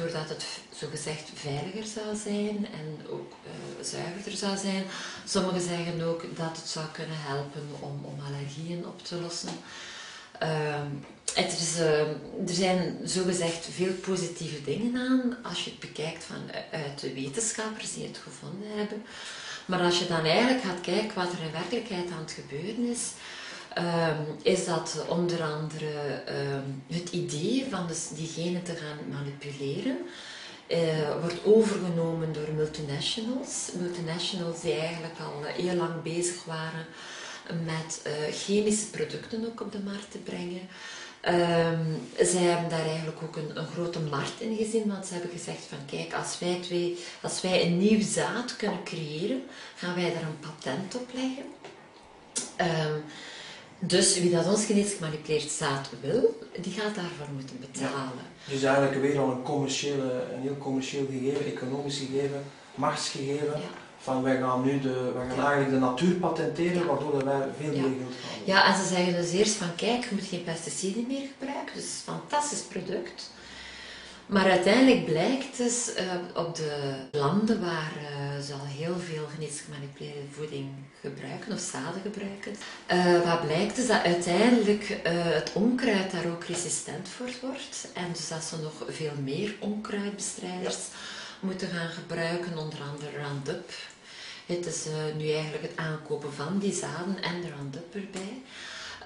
doordat het zogezegd veiliger zou zijn en ook uh, zuiverder zou zijn. Sommigen zeggen ook dat het zou kunnen helpen om, om allergieën op te lossen. Uh, het is, uh, er zijn zogezegd veel positieve dingen aan als je het bekijkt vanuit de wetenschappers die het gevonden hebben. Maar als je dan eigenlijk gaat kijken wat er in werkelijkheid aan het gebeuren is, um, is dat onder andere um, het idee van dus die genen te gaan manipuleren. Uh, wordt overgenomen door multinationals. Multinationals die eigenlijk al heel lang bezig waren met uh, chemische producten ook op de markt te brengen. Um, zij hebben daar eigenlijk ook een, grote markt in gezien, want ze hebben gezegd van kijk, als wij, twee, als wij een nieuw zaad kunnen creëren, gaan wij daar een patent op leggen. Dus wie dat ons genetisch gemanipuleerd zaad wil, die gaat daarvoor moeten betalen. Ja. Dus eigenlijk weer al een, commerciële, een heel commercieel gegeven, economisch gegeven, machtsgegeven. Ja. Van wij gaan nu de, wij gaan eigenlijk de natuur patenteren, waardoor wij veel meer geld gaan. Ja, en ze zeggen dus eerst van kijk, je moet geen pesticiden meer gebruiken, dus een fantastisch product. Maar uiteindelijk blijkt dus uh, op de landen waar uh, ze al heel veel genetisch gemanipuleerde voeding gebruiken of zaden gebruiken, uh, wat blijkt is dat uiteindelijk het onkruid daar ook resistent voor wordt. En dus dat ze nog veel meer onkruidbestrijders ja. moeten gaan gebruiken, onder andere Roundup. Het is nu eigenlijk het aankopen van die zaden en de Roundup erbij.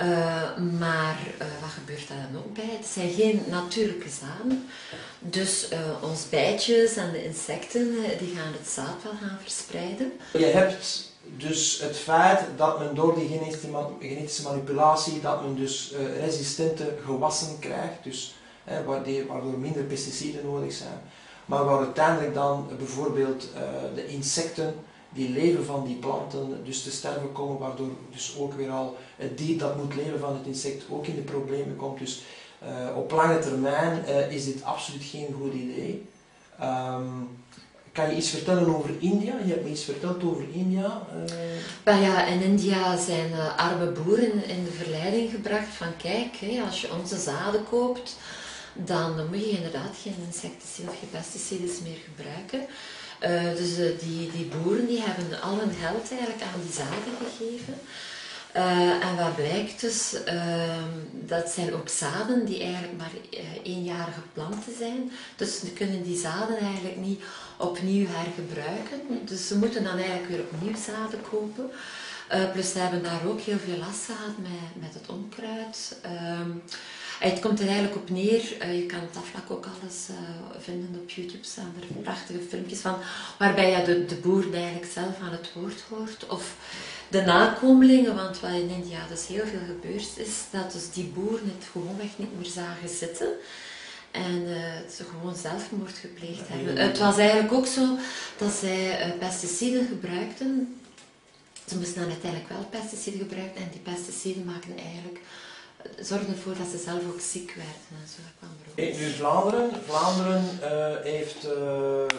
Uh, maar uh, wat gebeurt daar dan ook bij? Het zijn geen natuurlijke zaden. Dus uh, ons bijtjes en de insecten die gaan het zaad wel gaan verspreiden. Je hebt dus het feit dat men door die genetische manipulatie, dat men dus resistente gewassen krijgt, dus, waardoor minder pesticiden nodig zijn. Maar waar uiteindelijk dan bijvoorbeeld de insecten die leven van die planten dus te sterven komen, waardoor dus ook weer al het dier dat moet leven van het insect ook in de problemen komt. Dus uh, op lange termijn uh, is dit absoluut geen goed idee. Um, kan je iets vertellen over India? Je hebt me iets verteld over India. Uh... ja, in India zijn arme boeren in de verleiding gebracht van kijk, hè, als je onze zaden koopt, dan moet je inderdaad geen insecticiden of geen pesticiden meer gebruiken. Uh, dus uh, die, die boeren die hebben al hun geld eigenlijk aan die zaden gegeven. Uh, en wat blijkt dus, ehm, dat zijn ook zaden die eigenlijk maar eenjarige planten zijn. Dus ze kunnen die zaden eigenlijk niet opnieuw hergebruiken. Dus ze moeten dan eigenlijk weer opnieuw zaden kopen. plus ze hebben daar ook heel veel last gehad met, met het onkruid. Ehm, het komt er eigenlijk op neer, uh, je kan het afvlak ook alles uh, vinden op YouTube, staan er prachtige filmpjes van, waarbij je de, de boer eigenlijk zelf aan het woord hoort. Of de nakomelingen, want wat in India dus heel veel gebeurd is, dat dus die boeren het gewoonweg niet meer zagen zitten. En uh, ze gewoon zelfmoord gepleegd hebben. Het was eigenlijk ook zo dat zij pesticiden gebruikten. Ze moesten dan uiteindelijk wel pesticiden gebruiken en die pesticiden maakten eigenlijk zorgde ervoor dat ze zelf ook ziek werden en zo. kwam er ook. Nu Vlaanderen, Vlaanderen uh, heeft, uh,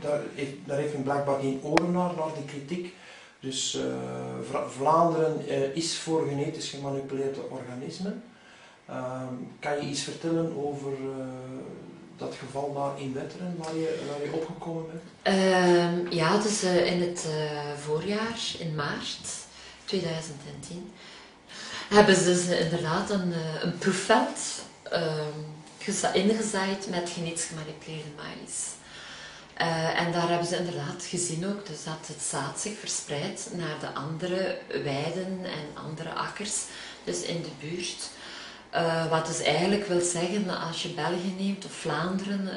daar heeft, daar heeft men blijkbaar geen oren naar, naar die kritiek. Dus uh, Vlaanderen is voor genetisch gemanipuleerde organismen. Ehm, kan je iets vertellen over dat geval daar in Wetteren, waar je, waar je opgekomen bent? Ehm, ja, dus in het voorjaar, in maart 2010 hebben ze dus inderdaad een, eh, een proefveld uh, ingezaaid met genetisch gemanipuleerde maïs. Uh, en daar hebben ze inderdaad gezien ook dus dat het zaad zich verspreidt naar de andere weiden en andere akkers, dus in de buurt. Uh, wat dus eigenlijk wil zeggen, als je België neemt of Vlaanderen,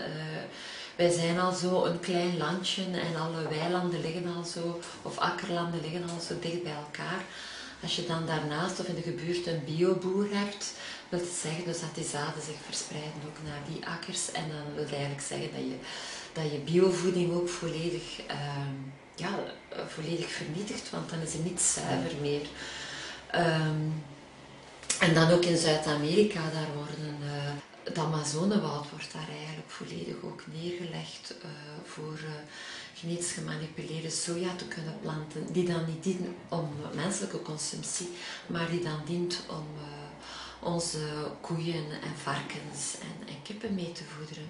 wij zijn al zo een klein landje en alle weilanden liggen al zo, of akkerlanden liggen al zo dicht bij elkaar. Als je dan daarnaast of in de buurt een bioboer hebt, wil het zeggen dus dat die zaden zich verspreiden ook naar die akkers. En dan wil het eigenlijk zeggen dat je, dat je biovoeding ook volledig, uh, ja, volledig vernietigt, want dan is er niet zuiver meer. Um, en dan ook in Zuid-Amerika, daar worden uh, het Amazonewoud wordt daar eigenlijk volledig ook neergelegd uh, voor uh, genetisch gemanipuleerde soja te kunnen planten, die dan niet dient om menselijke consumptie, maar die dan dient om, uh, onze koeien en varkens en, en kippen mee te voederen.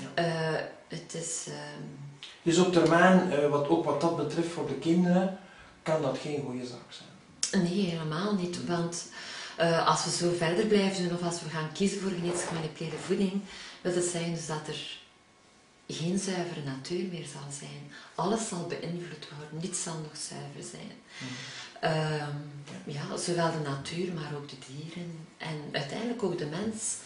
Ja. Eh, het is... ehm, Dus op termijn, eh, wat, ook wat dat betreft voor de kinderen, kan dat geen goede zaak zijn. Nee, helemaal niet. Want eh, als we zo verder blijven doen of als we gaan kiezen voor genetisch gemanipuleerde voeding, wil dat zeggen dus dat er geen zuivere natuur meer zal zijn. Alles zal beïnvloed worden, niets zal nog zuiver zijn. Ehm, ja, zowel de natuur, maar ook de dieren en uiteindelijk ook de mens.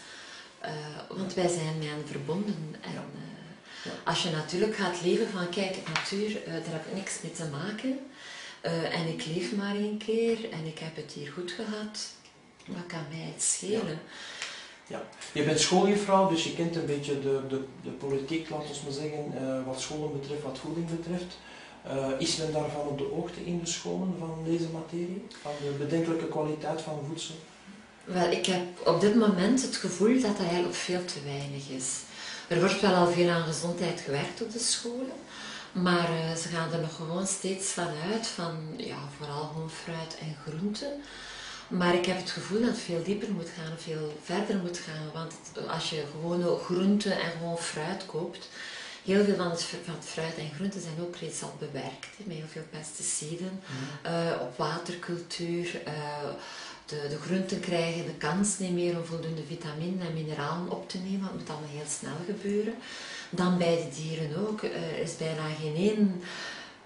Eh, want wij zijn met hen verbonden. En, eh. Als je natuurlijk gaat leven van, kijk, natuur, eh, daar heb ik niks mee te maken. En ik leef maar één keer en ik heb het hier goed gehad. Wat kan mij het schelen? Je bent schooljuffrouw, dus je kent een beetje de, de, de politiek, laten we zeggen, eh, wat scholen betreft, wat voeding betreft. Eh, is men daarvan op de hoogte in de scholen van deze materie? Van de bedenkelijke kwaliteit van voedsel? Wel, ik heb op dit moment het gevoel dat dat eigenlijk veel te weinig is. Er wordt wel al veel aan gezondheid gewerkt op de scholen, maar eh, ze gaan er nog gewoon steeds van uit van ja, vooral gewoon fruit en groenten. Maar ik heb het gevoel dat het veel dieper moet gaan, veel verder moet gaan. Want als je gewoon groenten en gewoon fruit koopt, heel veel van het, fru- van het fruit en groenten zijn ook reeds al bewerkt, met heel veel pesticiden, eh, op watercultuur. eh, de, de groenten krijgen de kans niet meer om voldoende vitamine en mineralen op te nemen, want het moet allemaal heel snel gebeuren. Dan bij de dieren ook. Er is bijna geen één,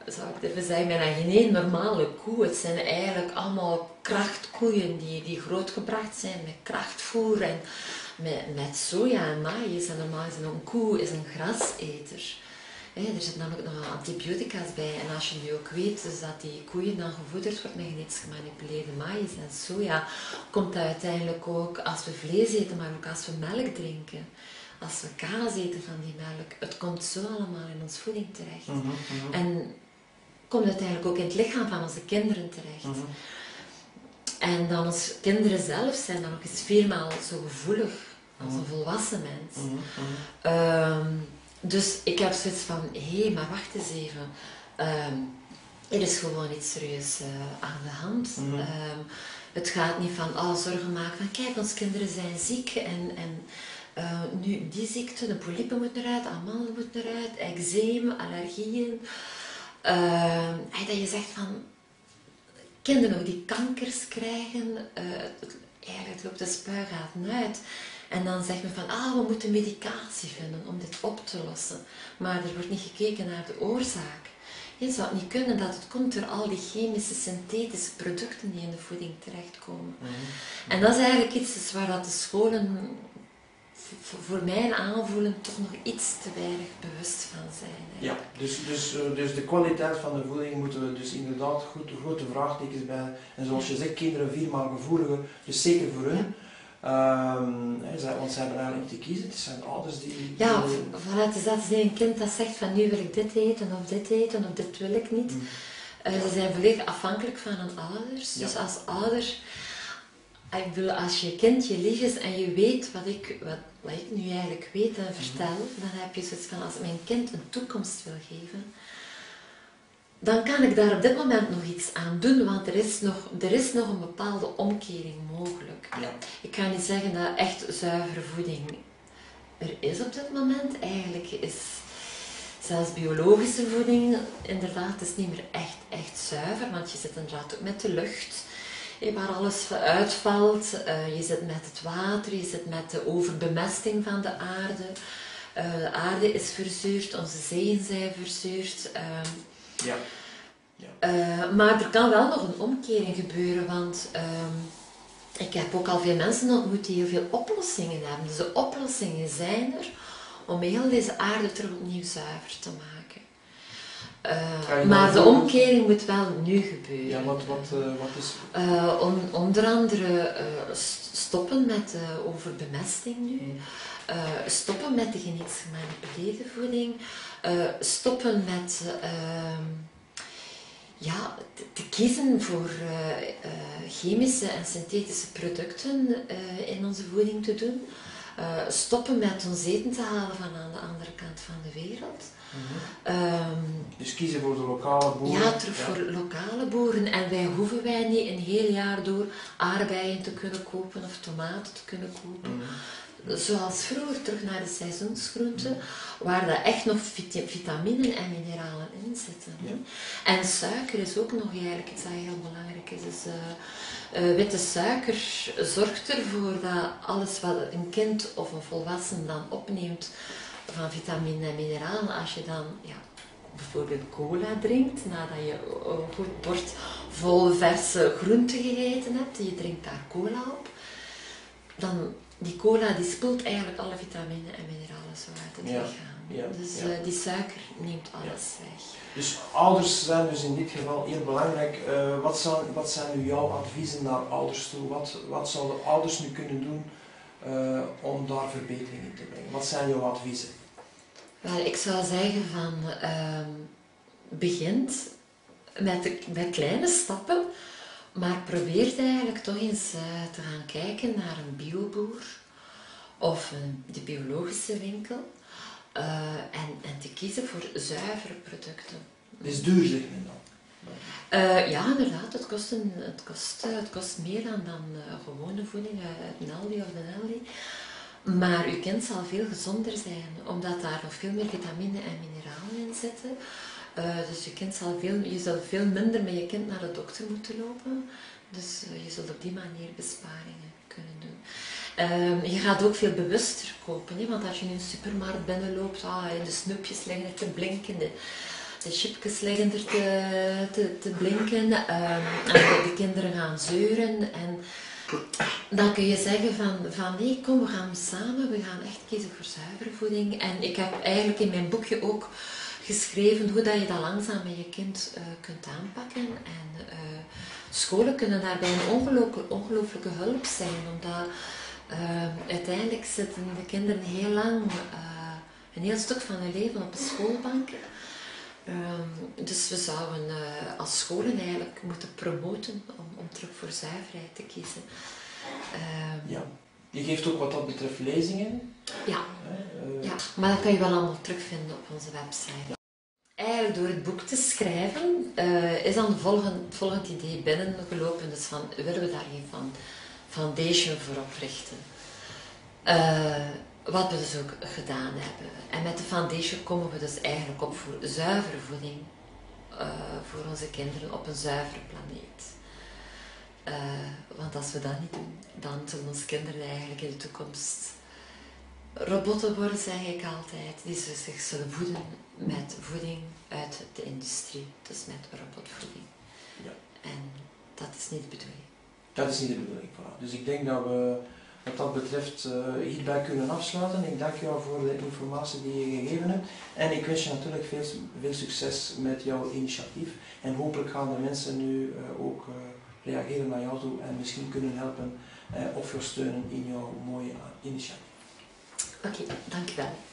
zou ik even zeggen, bijna geen één normale koe. Het zijn eigenlijk allemaal krachtkoeien die, die grootgebracht zijn met krachtvoer en met, met soja en maïs. En normaal is een koe is een graseter. Er zitten namelijk nog antibiotica's bij. En als je nu ook weet dus dat die koeien dan gevoederd wordt met genetisch gemanipuleerde maïs en soja, komt dat uiteindelijk ook als we vlees eten, maar ook als we melk drinken. Als we kaas eten van die melk. Het komt zo allemaal in ons voeding terecht. Mhm, mhm, En komt uiteindelijk ook in het lichaam van onze kinderen terecht. mhm. En dan onze kinderen zelf zijn dan nog eens viermaal zo gevoelig als een Mhm. volwassen mens. Mhm, mhm. Ehm, dus ik heb zoiets van, hé, hey, maar wacht eens even. Ehm, er is gewoon iets serieus eh, aan de hand. Ehm, het gaat niet van, oh, zorgen maken van, kijk, onze kinderen zijn ziek en, en eh, nu die ziekte, de polypen moeten eruit, amandelen moeten eruit, eczeem, allergieën. En dat je zegt van, kinderen ook die kankers krijgen, het- eigenlijk loopt de spuigaten uit. En dan zegt men van, ah, we moeten medicatie vinden om dit op te lossen. Maar er wordt niet gekeken naar de oorzaak. Je zou het niet kunnen dat het komt door al die chemische, synthetische producten die in de voeding terechtkomen. Mhm. En dat is eigenlijk iets waar dat de scholen voor mijn aanvoelen toch nog iets te weinig bewust van zijn. Ja, dus, dus, eh, dus de kwaliteit van de voeding moeten we dus inderdaad goed, grote vraagtekens bij. En zoals je zegt, kinderen viermaal gevoeliger, dus zeker voor hun. Hè, zij- want zij hebben eigenlijk te kiezen, het zijn ouders die... Ja, die- vanuit de zat een kind dat zegt van nu wil ik dit eten of dit eten of dit wil ik niet. Mhm. Eh, ze zijn volledig afhankelijk van hun ouders. Ja. Dus als ouder, ik bedoel, als je kind je lief is en je weet wat ik, wat, wat ik nu eigenlijk weet en vertel, dan heb je zoiets van als mijn kind een toekomst wil geven, dan kan ik daar op dit moment nog iets aan doen, want er is nog, er is nog een bepaalde omkering mogelijk. Ja. Ik ga niet zeggen dat echt zuivere voeding er is op dit moment. Eigenlijk is zelfs biologische voeding inderdaad is niet meer echt, echt zuiver, want je zit inderdaad ook met de lucht. Waar alles uitvalt, Eh, je zit met het water, je zit met de overbemesting van de aarde. Eh, de aarde is verzuurd, onze zeeën zijn verzuurd. Ehm, Ja. eh, maar er kan wel nog een omkering gebeuren, want ehm, ik heb ook al veel mensen ontmoet die heel veel oplossingen hebben. Dus de oplossingen zijn er om heel deze aarde terug opnieuw zuiver te maken. Eh, maar de omkering moet wel nu gebeuren. Ja, wat, wat, eh, wat is... On- onder andere st- stoppen met overbemesting nu. Eh, stoppen met de genetisch gemanipuleerde voeding. Stoppen met ehm, ja, te, kiezen voor chemische en synthetische producten in onze voeding te doen. Eh, stoppen met ons eten te halen van aan de andere kant van de wereld. Ehm, Dus kiezen voor de lokale boeren. ja, terug voor lokale boeren. En wij hoeven wij niet een heel jaar door aardbeien te kunnen kopen of tomaten te kunnen kopen. Mhm. Zoals vroeger, terug naar de seizoensgroenten, waar dat echt nog vit- vitaminen en mineralen in zitten. hè. En suiker is ook nog eigenlijk iets dat heel belangrijk is. Dus, eh, eh, witte suiker zorgt ervoor dat alles wat een kind of een volwassene dan opneemt van vitamine en mineralen, als je dan ja, bijvoorbeeld cola drinkt, nadat je een goed bord vol verse groenten gegeten hebt, en je drinkt daar cola op, dan die cola die spoelt eigenlijk alle vitamine en mineralen zo uit het Ja, lichaam. ja, dus ja. eh, die suiker neemt alles weg. Dus ouders zijn dus in dit geval heel belangrijk. Eh, wat, zijn, wat zijn nu jouw adviezen naar ouders toe? Wat, wat zouden ouders nu kunnen doen eh, om daar verbetering in te brengen? Wat zijn jouw adviezen? Wel, ik zou zeggen van ehm, begint met, de- met kleine stappen, maar probeert eigenlijk toch eens eh, te gaan kijken naar een bioboer of een, de biologische winkel eh, en, en te kiezen voor zuivere producten. Het is duur, zeg men dan. Eh, ja, inderdaad. Het kost, een, het kost, het kost meer dan, dan gewone voeding uit Aldi of een Aldi. Maar uw kind zal veel gezonder zijn, omdat daar nog veel meer vitamine en mineralen in zitten. Eh, dus je, kind zal veel, je zult veel minder met je kind naar de dokter moeten lopen. Dus eh, je zult op die manier besparingen kunnen doen. Ehm, je gaat ook veel bewuster kopen, hè? want als je in een supermarkt binnenloopt, ah, de snoepjes liggen er te blinken, de, chipjes liggen er te, te, te blinken, ehm, en de, de kinderen gaan zeuren. En dan kun je zeggen van, van nee, kom, we gaan samen, we gaan echt kiezen voor zuivere voeding. En ik heb eigenlijk in mijn boekje ook geschreven hoe dat je dat langzaam met je kind eh, kunt aanpakken. En eh, scholen kunnen daarbij een ongelooflijke, ongelooflijke hulp zijn, omdat eh, uiteindelijk zitten de kinderen heel lang, een heel stuk van hun leven op een schoolbank. Ehm, dus we zouden als scholen eigenlijk moeten promoten om, om terug voor zuiverheid te kiezen. Ehm, Ja. Je geeft ook wat dat betreft lezingen. ja. Ja, maar dat kan je wel allemaal terugvinden op onze website. Door het boek te schrijven eh, is dan volgend, het volgend idee binnengelopen. Dus van, willen we daar geen van, foundation voor oprichten? Eh, wat we dus ook gedaan hebben. En met de foundation komen we dus eigenlijk op voor zuivere voeding eh, voor onze kinderen op een zuivere planeet. Want als we dat niet doen, dan zullen onze kinderen eigenlijk in de toekomst robotten worden, zeg ik altijd, die ze zich zullen voeden met voeding uit de industrie, dus met robotvoeding. Ja. En dat is niet de bedoeling. Dat is niet de bedoeling. Voilà. Dus ik denk dat we wat dat betreft eh, hierbij kunnen afsluiten. Ik dank jou voor de informatie die je gegeven hebt. En ik wens je natuurlijk veel, veel succes met jouw initiatief. En hopelijk gaan de mensen nu eh, ook eh, reageren naar jou toe en misschien kunnen helpen of jou steunen in jouw mooie initiatief. Oké, dankjewel.